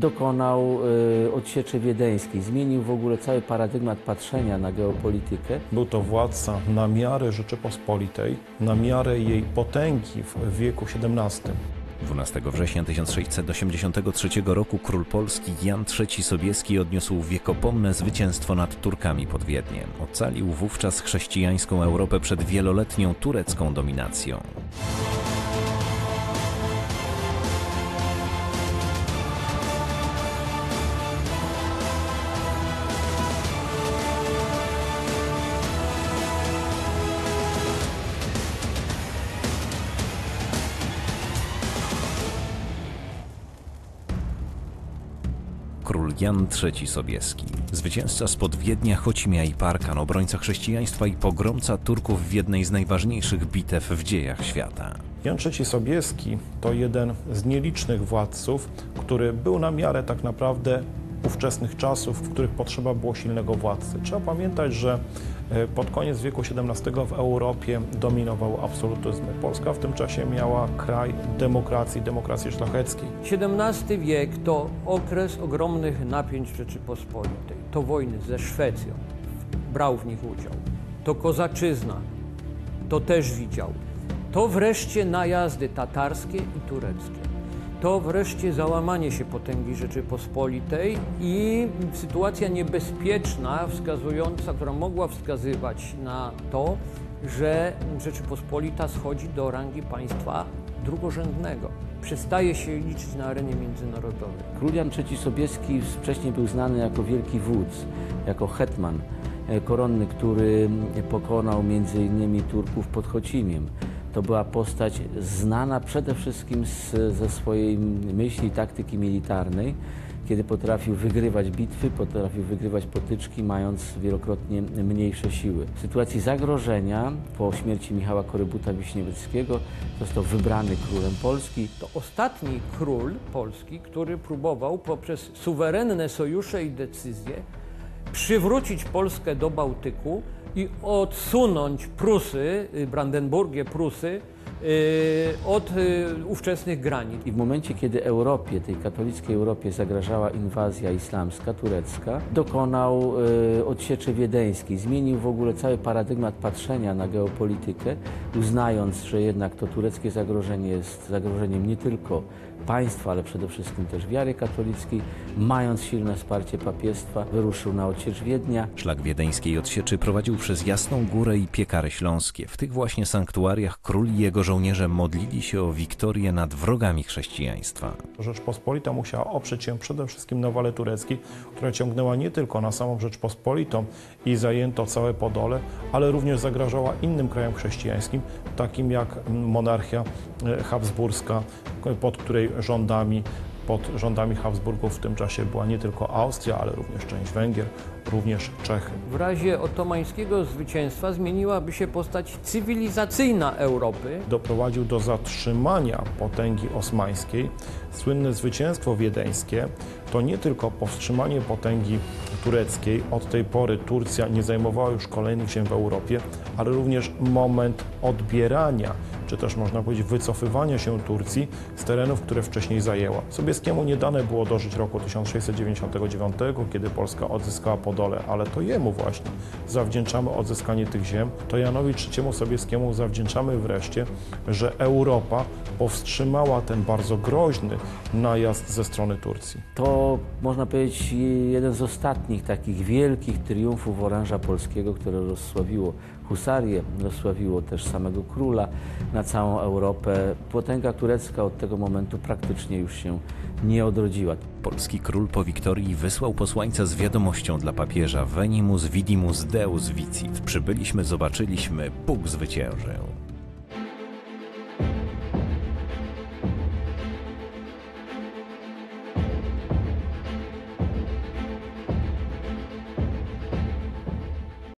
Dokonał y, odsieczy wiedeńskiej, zmienił w ogóle cały paradygmat patrzenia na geopolitykę. Był to władca na miarę Rzeczypospolitej, na miarę jej potęgi w wieku XVII. 12 września 1683 roku król Polski Jan III Sobieski odniósł wiekopomne zwycięstwo nad Turkami pod Wiedniem. Ocalił wówczas chrześcijańską Europę przed wieloletnią turecką dominacją. Król Jan III Sobieski, zwycięzca spod Wiednia Chocimia i Parkan, obrońca chrześcijaństwa i pogromca Turków w jednej z najważniejszych bitew w dziejach świata. Jan III Sobieski to jeden z nielicznych władców, który był na miarę tak naprawdę ówczesnych czasów, w których potrzeba było silnego władcy. Trzeba pamiętać, że e, pod koniec wieku XVII w Europie dominował absolutyzm. Polska w tym czasie miała kraj demokracji, demokracji szlacheckiej. XVII wiek to okres ogromnych napięć Rzeczypospolitej. To wojny ze Szwecją, brał w nich udział. To kozaczyzna, to też widział. To wreszcie najazdy tatarskie i tureckie. To wreszcie załamanie się potęgi Rzeczypospolitej i sytuacja niebezpieczna, wskazująca, która mogła wskazywać na to, że Rzeczypospolita schodzi do rangi państwa drugorzędnego. Przestaje się liczyć na arenie międzynarodowej. Król Jan III Sobieski wcześniej był znany jako wielki wódz, jako hetman koronny, który pokonał m.in. Turków pod Chocimiem. To była postać znana przede wszystkim z, ze swojej myśli i taktyki militarnej, kiedy potrafił wygrywać bitwy, potrafił wygrywać potyczki, mając wielokrotnie mniejsze siły. W sytuacji zagrożenia po śmierci Michała Korybuta Wiśniewieckiego został wybrany królem Polski. To ostatni król Polski, który próbował poprzez suwerenne sojusze i decyzje przywrócić Polskę do Bałtyku i odsunąć Prusy, y, Brandenburgię, Prusy od y, ówczesnych granic. I w momencie, kiedy Europie, tej katolickiej Europie zagrażała inwazja islamska, turecka, dokonał e, odsieczy wiedeńskiej, zmienił w ogóle cały paradygmat patrzenia na geopolitykę, uznając, że jednak to tureckie zagrożenie jest zagrożeniem nie tylko państwa, ale przede wszystkim też wiary katolickiej. Mając silne wsparcie papiestwa, wyruszył na odsiecz Wiednia. Szlak wiedeńskiej odsieczy prowadził przez Jasną Górę i Piekary Śląskie. W tych właśnie sanktuariach król i jego żołnierze modlili się o wiktorię nad wrogami chrześcijaństwa. Rzeczpospolita musiała oprzeć się przede wszystkim na wale tureckiej, która ciągnęła nie tylko na samą Rzeczpospolitą i zajęto całe Podole, ale również zagrażała innym krajom chrześcijańskim, takim jak monarchia e, habsburska, pod której rządami pod rządami Habsburgów w tym czasie była nie tylko Austria, ale również część Węgier, również Czechy. W razie otomańskiego zwycięstwa zmieniłaby się postać cywilizacyjna Europy. Doprowadził do zatrzymania potęgi osmańskiej. Słynne zwycięstwo wiedeńskie to nie tylko powstrzymanie potęgi tureckiej, od tej pory Turcja nie zajmowała już kolejnych ziem w Europie, ale również moment odbierania, czy też można powiedzieć wycofywania się Turcji z terenów, które wcześniej zajęła. Sobieskiemu nie dane było dożyć roku 1699, kiedy Polska odzyskała Podole, ale to jemu właśnie zawdzięczamy odzyskanie tych ziem. To Janowi III Sobieskiemu zawdzięczamy wreszcie, że Europa powstrzymała ten bardzo groźny najazd ze strony Turcji. To można powiedzieć jeden z ostatnich takich wielkich triumfów oręża polskiego, które rozsławiło husarię, rozsławiło też samego króla na całą Europę. Potęga turecka od tego momentu praktycznie już się nie odrodziła. Polski król po wiktorii wysłał posłańca z wiadomością dla papieża Venimus vidimus Deus vicit. Przybyliśmy, zobaczyliśmy, Bóg zwyciężył.